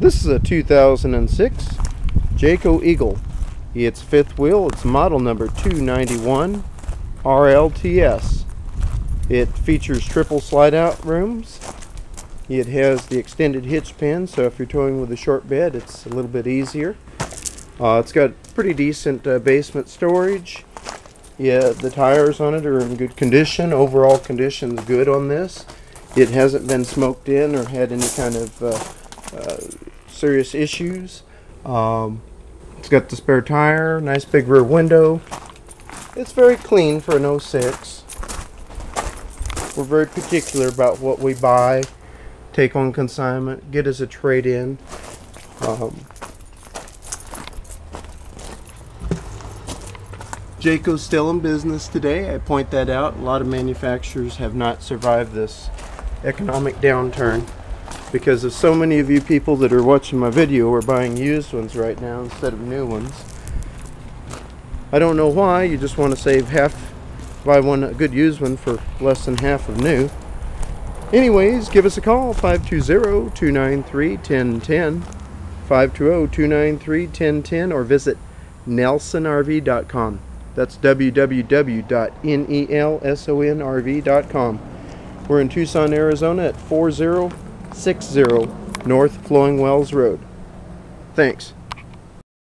This is a 2006 Jayco Eagle. It's fifth wheel. It's model number 291 RLTS. It features triple slide out rooms. It has the extended hitch pin, so if you're towing with a short bed, it's a little bit easier. Uh, it's got pretty decent uh, basement storage. Yeah, the tires on it are in good condition. Overall condition's good on this. It hasn't been smoked in or had any kind of uh, uh, serious issues. Um, it's got the spare tire, nice big rear window. It's very clean for an 06. We're very particular about what we buy, take on consignment, get as a trade-in. Um, Jayco's still in business today. I point that out. A lot of manufacturers have not survived this economic downturn because of so many of you people that are watching my video are buying used ones right now instead of new ones. I don't know why. You just want to save half, buy one a good used one for less than half of new. Anyways, give us a call 520-293-1010, 520-293-1010, or visit nelsonrv.com. That's www.nelsonrv.com. We're in Tucson, Arizona at 4060 North Flowing Wells Road. Thanks.